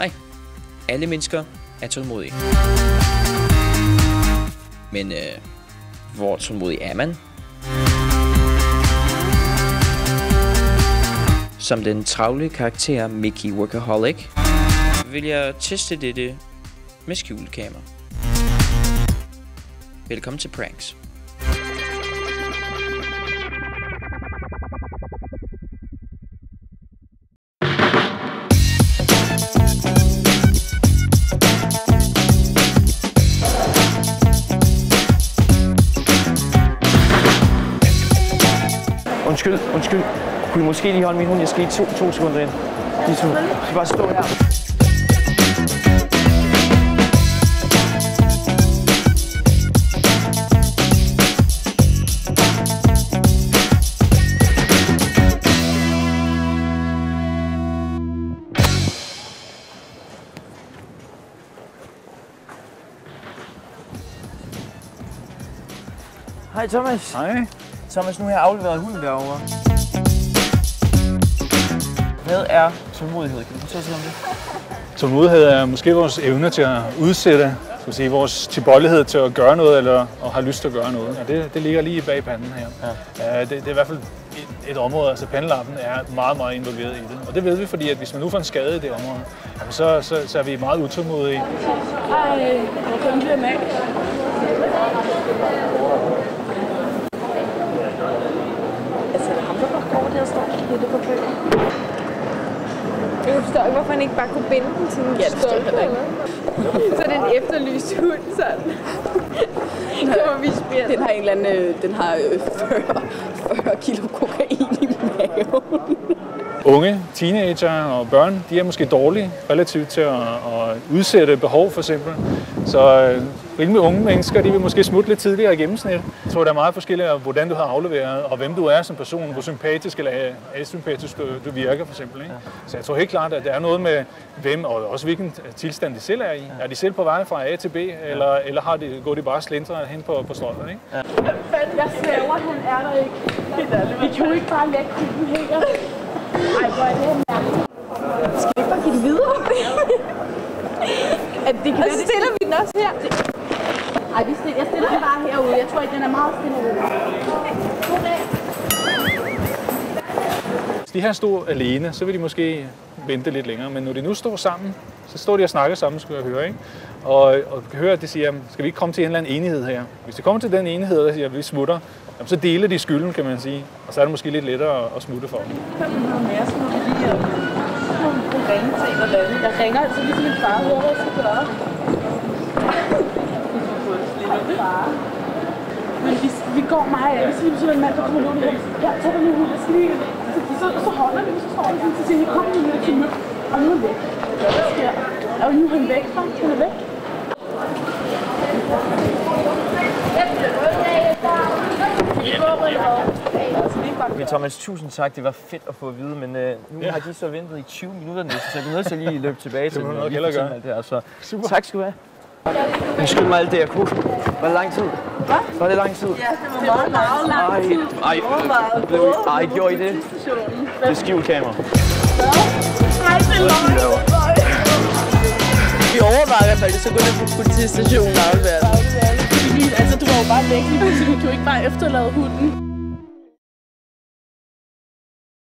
Nej, alle mennesker er tålmodige. Men øh, hvor tålmodig er man? Som den travle karakter Mickey Workaholic vil jeg teste dette med skjulkamera. Velkommen til Pranks. Undskyld, undskyld. Kunne I måske lige holde min hund? Jeg skal lige to, to sekunder ind. De to. I skal bare stå her. Hej Thomas. Hej. Thomas, nu har jeg afleveret hunden derovre. Hvad er tålmodighed? Kan du fortælle lidt om det? Tålmodighed er måske vores evne til at udsætte skal sige, vores tilbøjelighed til at gøre noget, eller at have lyst til at gøre noget. Og det, det ligger lige bag panden her. Ja. det, det er i hvert fald et, et område, altså pandelappen er meget, meget involveret i det. Og det ved vi, fordi at hvis man nu får en skade i det område, jamen så, så, så er vi meget utålmodige. Ej, hvor kom den af? Altså, er det ham, der går over kigger på bøger? Jeg forstår ikke, hvorfor han ikke bare kunne binde den til en ja, stolpe. Så er det en efterlyst hund, sådan. vi spille. Den har en eller anden, øh, den har øh, 40, 40 kilo kokain i maven. Unge, teenager og børn, de er måske dårlige relativt til at, at udsætte behov for eksempel. Så øh, rimelig unge mennesker, de vil måske smutte lidt tidligere i gennemsnit. Jeg tror, der er meget forskelligt af, hvordan du har afleveret, og hvem du er som person, hvor sympatisk eller asympatisk du, du virker for eksempel. Ikke? Så jeg tror helt klart, at der er noget med hvem, og også hvilken tilstand de selv er i. Er de selv på vej fra A til B, eller, eller har de, går de bare slindre hen på, på strøget? Ikke? Jeg svæver, han er der ikke. Vi kan jo ikke bare lægge den her. Ej, hvor er det her mærkeligt. Skal vi ikke bare give den videre? at det kan og så stiller vi den også her. Ej, vi stiller, den bare herude. Jeg tror ikke, den er meget stille. Hvis de her stod alene, så vil de måske vente lidt længere. Men når de nu står sammen, så står de og snakker sammen, skulle jeg høre. Ikke? Og, og kan høre, at de siger, skal vi ikke komme til en eller anden enighed her? Hvis de kommer til den enighed, der siger, at vi smutter, jamen, så deler de skylden, kan man sige. Og så er det måske lidt lettere at smutte for dem. Jeg ringer altid lige til min far hvad jeg skal gøre. Men vi, vi går meget af, hvis vi siger, en mand, der kommer ud her. Ja, tag dig nu ud, jeg skal lige... Så, så, så holder vi, så står vi sådan, så siger kom nu lidt til møb. Og nu er han væk. Hvad sker? Og nu er han væk, fra. Han er væk. Men Thomas, tusind tak. Det var fedt at få at vide, men øh, nu ja. har de så ventet i 20 minutter næsten, så jeg er nødt til lige at løbe tilbage til må dem. du nok lige hellere gøre. alt det her. Så Super. tak skal du have. Undskyld mig alt det, jeg kunne. Var det lang tid? Hvad? Var det lang tid? Ja, det var meget, meget lang tid. Ej, ej, blev, ej, gjorde I det? Det er kamera. Nej, det er. Vi overvejer fald, så gå ned på politistationen og aflevere. Altså, du var jo bare væk lige pludselig. Du jo ikke bare efterlade hunden.